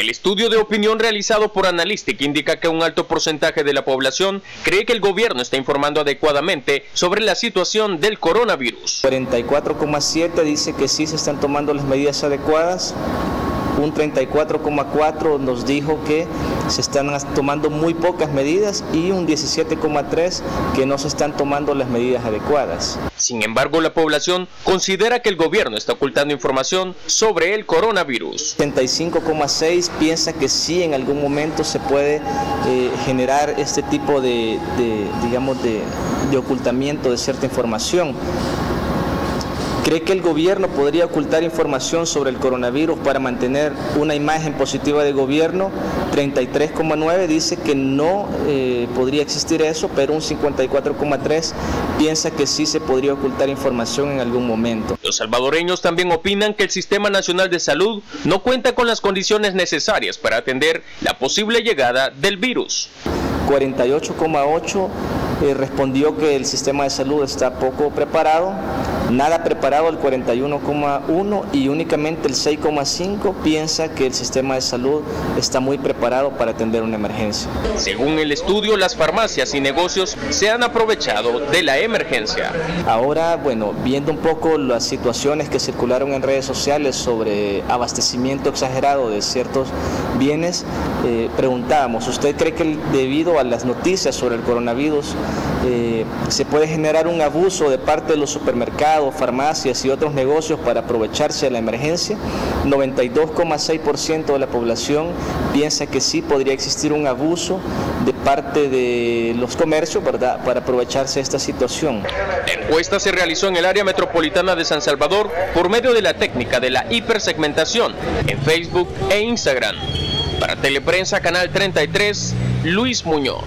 El estudio de opinión realizado por Analytic indica que un alto porcentaje de la población cree que el gobierno está informando adecuadamente sobre la situación del coronavirus. 44,7 dice que sí se están tomando las medidas adecuadas un 34,4 nos dijo que se están tomando muy pocas medidas y un 17,3 que no se están tomando las medidas adecuadas. Sin embargo, la población considera que el gobierno está ocultando información sobre el coronavirus. 75,6 piensa que sí en algún momento se puede eh, generar este tipo de, digamos, de, de ocultamiento de cierta información. ¿Cree que el gobierno podría ocultar información sobre el coronavirus para mantener una imagen positiva de gobierno? 33,9 dice que no eh, podría existir eso, pero un 54,3 piensa que sí se podría ocultar información en algún momento. Los salvadoreños también opinan que el Sistema Nacional de Salud no cuenta con las condiciones necesarias para atender la posible llegada del virus. 48,8 eh, respondió que el sistema de salud está poco preparado, nada preparado el 41,1 y únicamente el 6,5 piensa que el sistema de salud está muy preparado para atender una emergencia. Según el estudio, las farmacias y negocios se han aprovechado de la emergencia. Ahora, bueno, viendo un poco las situaciones que circularon en redes sociales sobre abastecimiento exagerado de ciertos bienes, eh, preguntábamos, ¿usted cree que debido a las noticias sobre el coronavirus eh, se puede generar un abuso de parte de los supermercados, farmacias y otros negocios para aprovecharse de la emergencia. 92,6% de la población piensa que sí podría existir un abuso de parte de los comercios ¿verdad? para aprovecharse de esta situación. La encuesta se realizó en el área metropolitana de San Salvador por medio de la técnica de la hipersegmentación en Facebook e Instagram. Para Teleprensa Canal 33, Luis Muñoz.